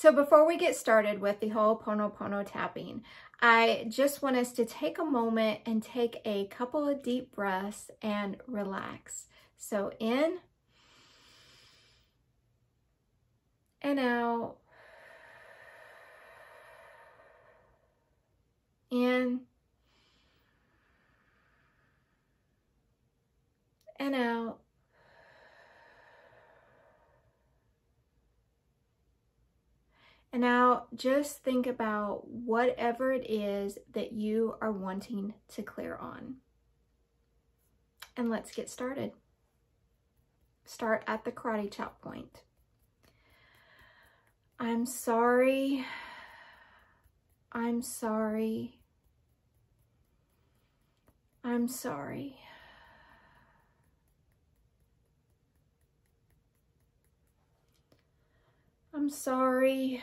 So before we get started with the Ho'oponopono tapping, I just want us to take a moment and take a couple of deep breaths and relax. So in and out. In and out. And now just think about whatever it is that you are wanting to clear on. And let's get started. Start at the karate chop point. I'm sorry. I'm sorry. I'm sorry. I'm sorry.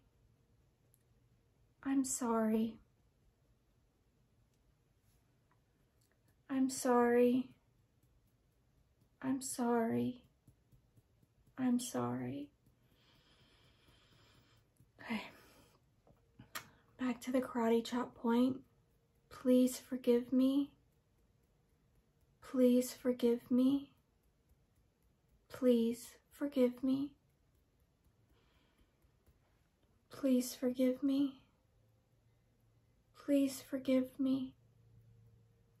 I'm sorry. I'm sorry. I'm sorry. I'm sorry. Okay. Back to the karate chop point. Please forgive me. Please forgive me. Please forgive me. Please forgive me. Please forgive me.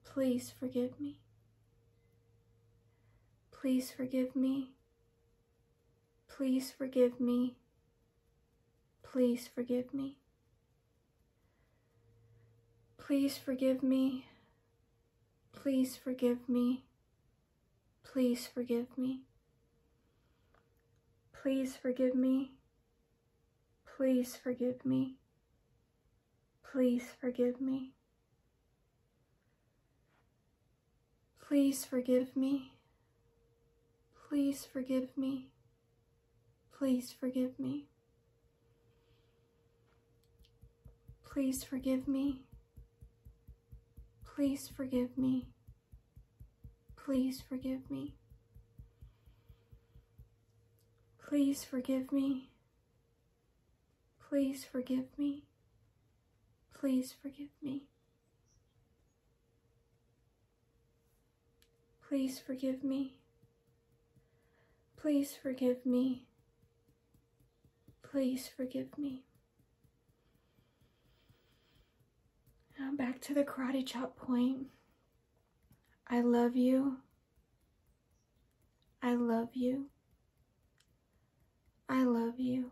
Please forgive me. Please forgive me. Please forgive me. Please forgive me. Please forgive me. Please forgive me. Please forgive me. Please forgive me. Please forgive me. Please forgive me. Please forgive me. Please forgive me. Please forgive me. Please forgive me. Please forgive me. Please forgive me. Please forgive me. Please forgive me. Please forgive me. Please forgive me. Please forgive me. Please forgive me. Now back to the karate chop point. I love you. I love you. I love you.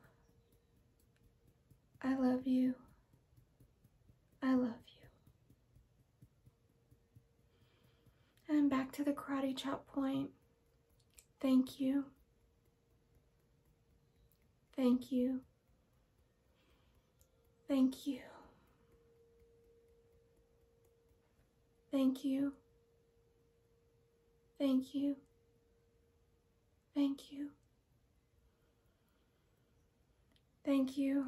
I love you. I love you. And back to the karate chop point. Thank you. Thank you. Thank you. Thank you. Thank you. Thank you. Thank you.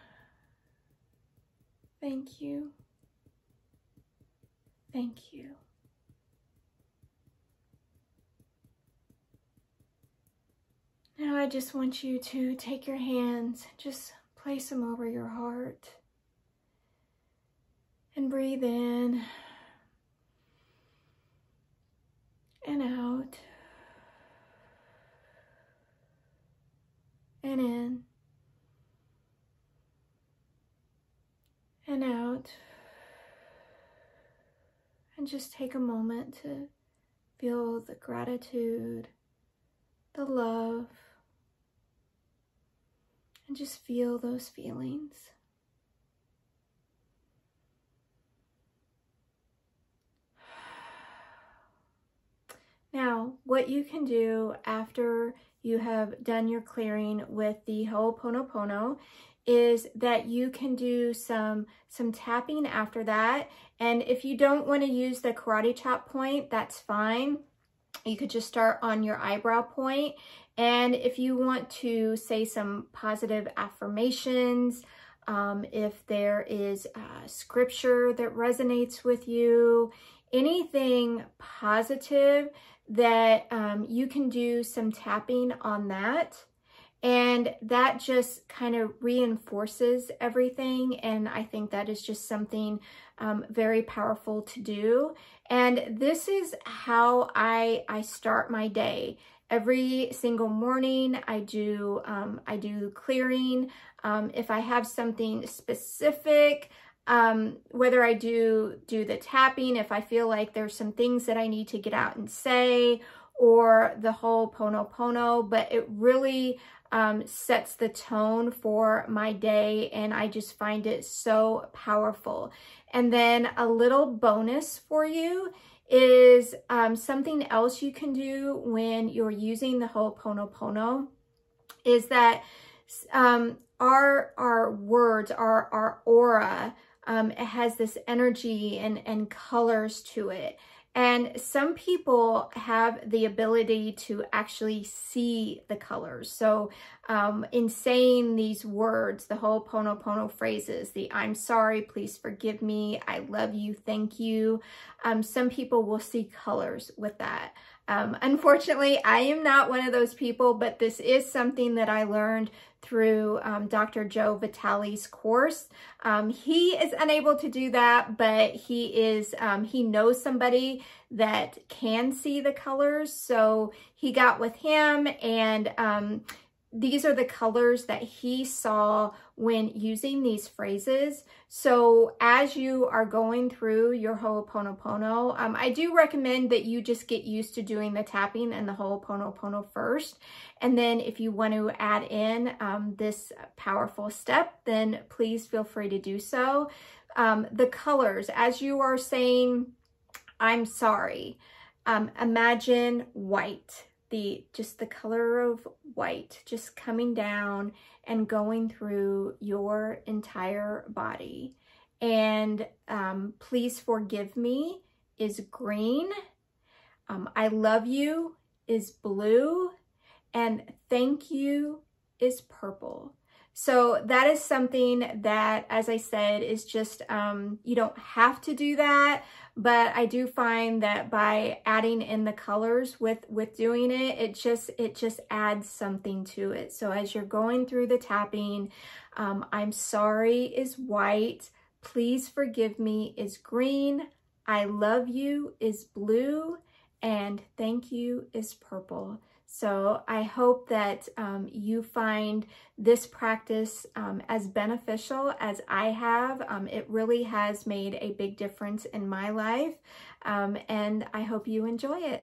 Thank you. Thank you. Now I just want you to take your hands, just place them over your heart and breathe in and out and in and out and just take a moment to feel the gratitude, the love, and just feel those feelings. Now, what you can do after you have done your clearing with the Ho'oponopono is that you can do some, some tapping after that. And if you don't want to use the karate chop point, that's fine. You could just start on your eyebrow point. And if you want to say some positive affirmations, um, if there is scripture that resonates with you, anything positive that um, you can do some tapping on that. And that just kind of reinforces everything. And I think that is just something um, very powerful to do. And this is how I, I start my day. Every single morning I do, um, I do clearing. Um, if I have something specific, um, whether I do, do the tapping, if I feel like there's some things that I need to get out and say, or the Ho'oponopono, but it really um, sets the tone for my day and I just find it so powerful. And then a little bonus for you is um, something else you can do when you're using the Ho'oponopono is that um, our, our words, our, our aura, um, it has this energy and, and colors to it. And some people have the ability to actually see the colors. So um, in saying these words, the whole Ho'oponopono phrases, the I'm sorry, please forgive me, I love you, thank you, um, some people will see colors with that. Um, unfortunately, I am not one of those people, but this is something that I learned through um, Dr. Joe Vitale's course. Um, he is unable to do that, but he is, um, he knows somebody that can see the colors. So he got with him and um, these are the colors that he saw when using these phrases. So as you are going through your Ho'oponopono, um, I do recommend that you just get used to doing the tapping and the Ho'oponopono first. And then if you want to add in um, this powerful step, then please feel free to do so. Um, the colors, as you are saying, I'm sorry, um, imagine white the just the color of white just coming down and going through your entire body. And um, please forgive me is green. Um, I love you is blue. And thank you is purple. So that is something that, as I said, is just, um, you don't have to do that, but I do find that by adding in the colors with, with doing it, it just, it just adds something to it. So as you're going through the tapping, um, I'm sorry is white, please forgive me. Is green, I love you. Is blue, and thank you. Is purple. So I hope that um, you find this practice um, as beneficial as I have. Um, it really has made a big difference in my life, um, and I hope you enjoy it.